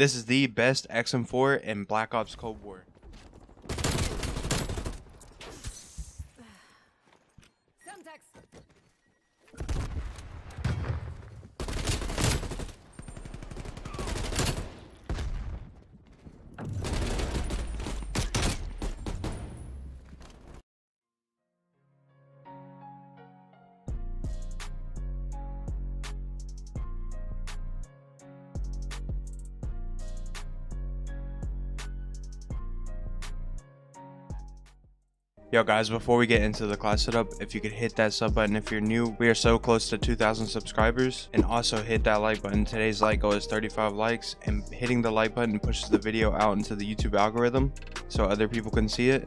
This is the best XM4 in Black Ops Cold War. Yo guys, before we get into the class setup, if you could hit that sub button if you're new, we are so close to 2,000 subscribers. And also hit that like button. Today's like goal is 35 likes and hitting the like button pushes the video out into the YouTube algorithm so other people can see it.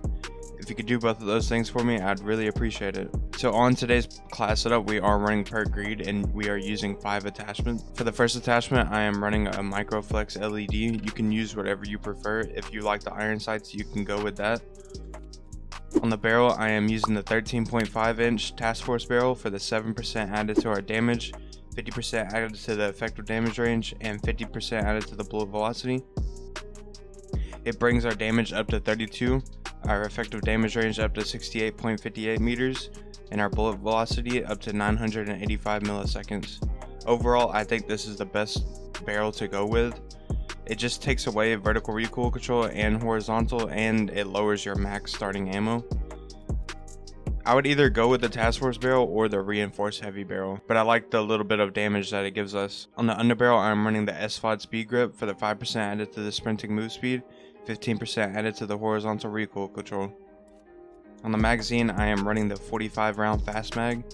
If you could do both of those things for me, I'd really appreciate it. So on today's class setup, we are running perk greed and we are using five attachments. For the first attachment, I am running a Microflex LED. You can use whatever you prefer. If you like the iron sights, you can go with that. On the barrel, I am using the 13.5 inch Task Force barrel for the 7% added to our damage, 50% added to the effective damage range, and 50% added to the bullet velocity. It brings our damage up to 32, our effective damage range up to 68.58 meters, and our bullet velocity up to 985 milliseconds. Overall, I think this is the best barrel to go with. It just takes away vertical recoil control and horizontal and it lowers your max starting ammo. I would either go with the task force barrel or the reinforced heavy barrel, but I like the little bit of damage that it gives us. On the underbarrel, I'm running the SFOD speed grip for the 5% added to the sprinting move speed, 15% added to the horizontal recoil control. On the magazine, I am running the 45 round fast mag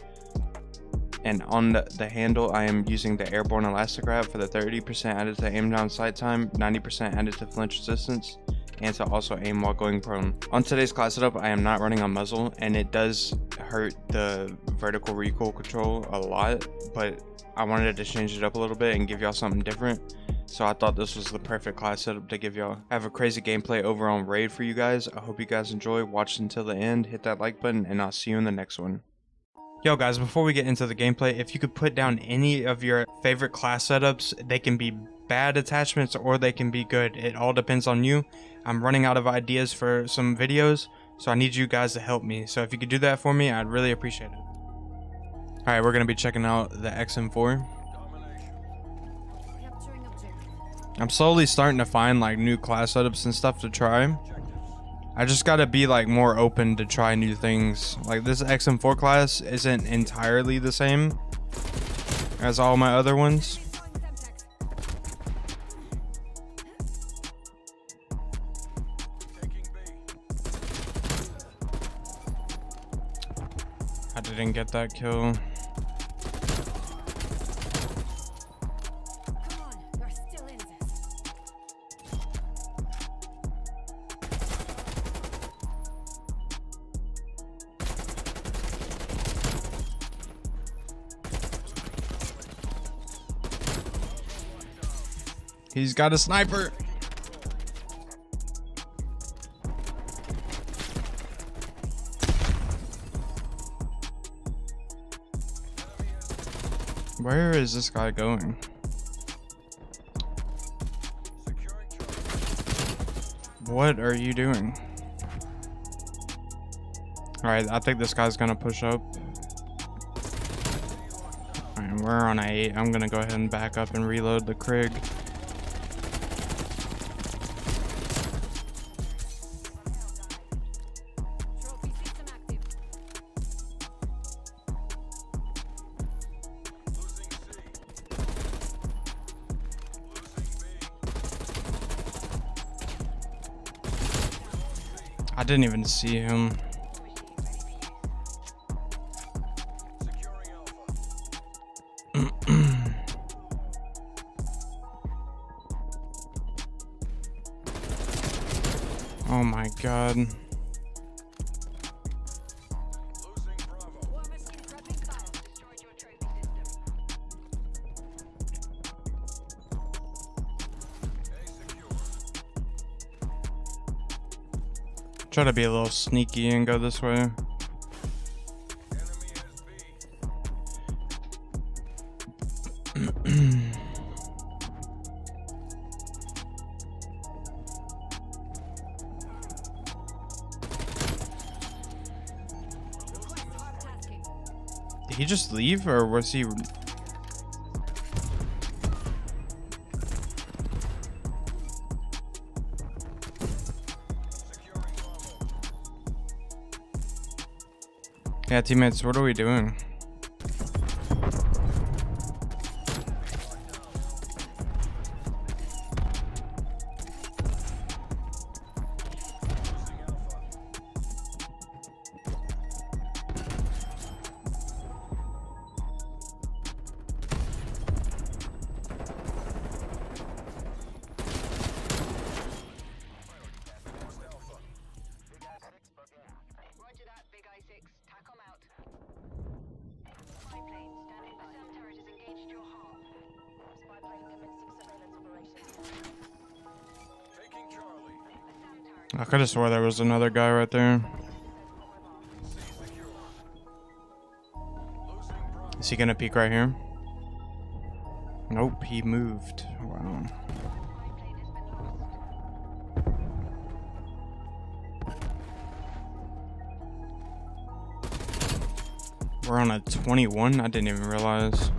and on the, the, handle I am using the airborne elastic wrap for the 30% added to aim down sight time, 90% added to flinch resistance, and to also aim while going prone. On today's class setup I am not running on muzzle and it does hurt the vertical recoil control a lot, but I wanted to change it up a little bit and give y'all something different. So I thought this was the perfect class setup to give y'all. I have a crazy gameplay over on Raid for you guys. I hope you guys enjoy. Watch until the end. Hit that like button and I'll see you in the next one. Yo guys, before we get into the gameplay, if you could put down any of your favorite class setups, they can be bad attachments or they can be good. It all depends on you. I'm running out of ideas for some videos, so I need you guys to help me. So if you could do that for me, I'd really appreciate it. Alright, we're going to be checking out the XM4. I'm slowly starting to find like new class setups and stuff to try. I just gotta be like more open to try new things. Like this XM4 class isn't entirely the same as all my other ones. I didn't get that kill. He's got a sniper. Where is this guy going? What are you doing? Alright, I think this guy's gonna push up. Alright, we're on a 8. I'm gonna go ahead and back up and reload the Krig. I didn't even see him. oh my god. Try to be a little sneaky and go this way. Did he just leave or was he Yeah, teammates, what are we doing? I could have swore there was another guy right there. Is he gonna peek right here? Nope, he moved. Oh, wow. been lost. We're on a 21. I didn't even realize.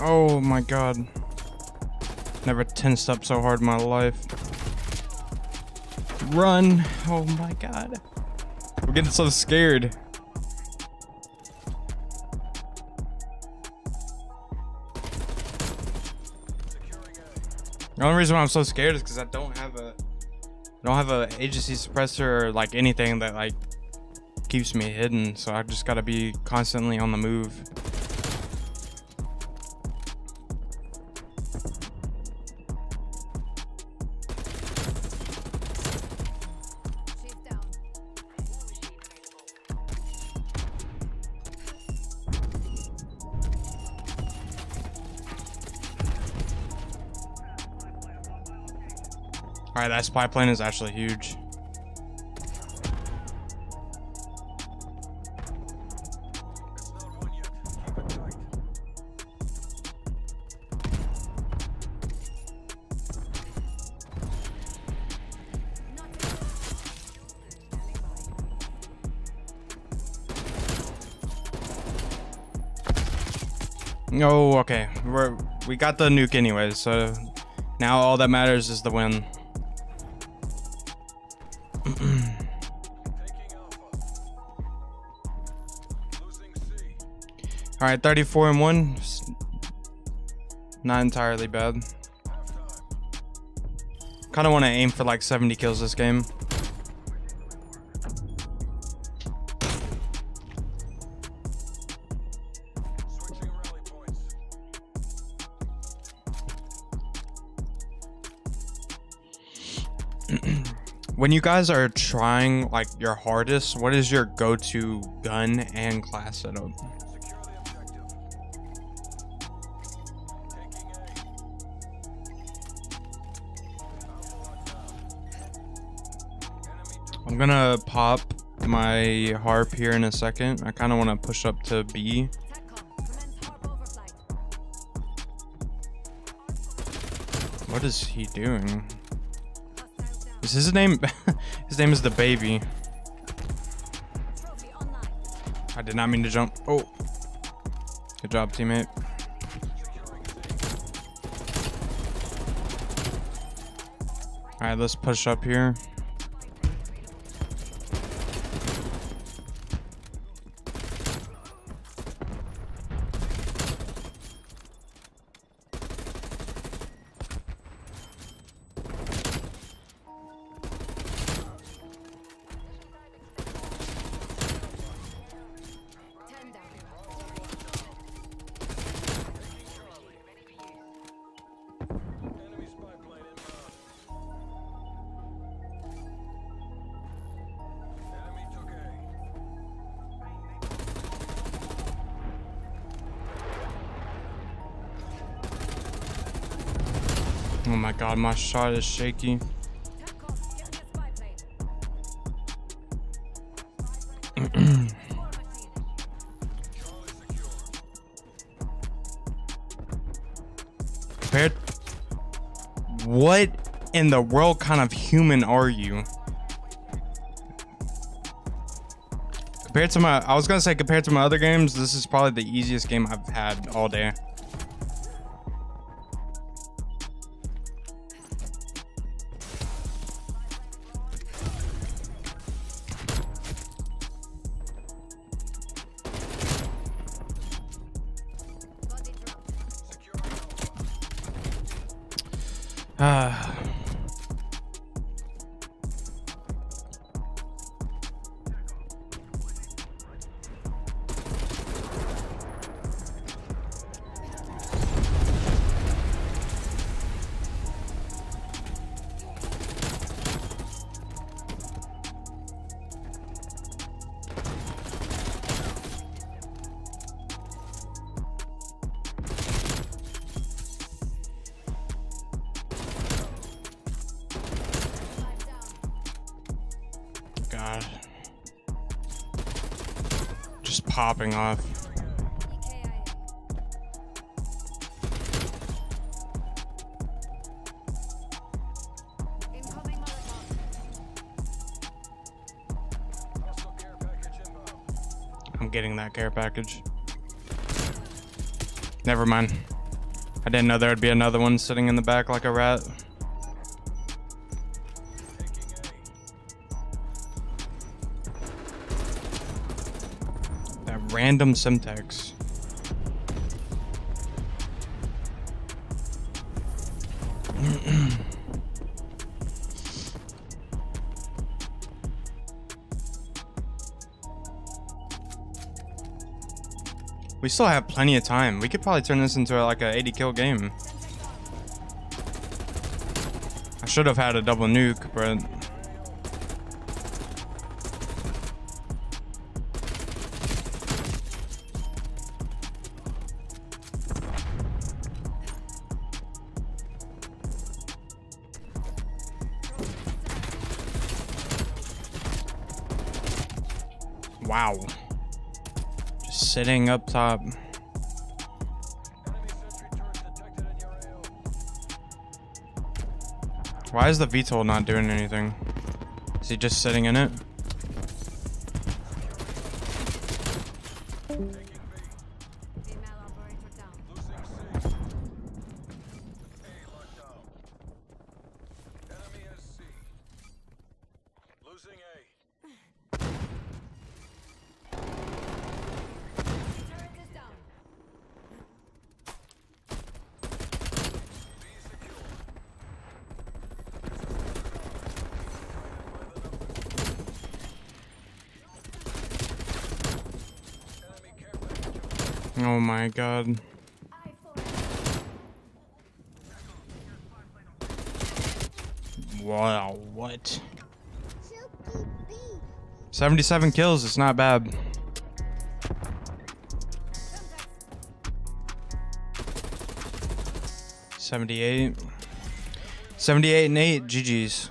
Oh my god. Never tensed up so hard in my life. Run! Oh my god. I'm getting so scared. The only reason why I'm so scared is because I don't have a I don't have a agency suppressor or like anything that like keeps me hidden. So I just gotta be constantly on the move. Alright, that spy plane is actually huge. Oh, okay. We're we got the nuke anyways, so now all that matters is the win. Alright, 34 and one. Not entirely bad. Kind of want to aim for like 70 kills this game. When you guys are trying like your hardest, what is your go-to gun and class setup? I'm gonna pop my harp here in a second. I kind of want to push up to B. What is he doing? Is his name? his name is the baby. I did not mean to jump. Oh, good job, teammate. All right, let's push up here. Oh my god, my shot is shaky. Compared. What? in the world kind of human are you? Compared to my, I was gonna say compared to my other games, this is probably the easiest game I've had all day. God. Just popping off. I'm getting that care package. Never mind. I didn't know there would be another one sitting in the back like a rat. Random Semtex. we still have plenty of time. We could probably turn this into like a 80 kill game. I should have had a double nuke, but wow. Just sitting up top. Why is the VTOL not doing anything? Is he just sitting in it? Oh my god. Wow, what? 77 kills, it's not bad. Seventy-eight. Seventy-eight and eight. GG's.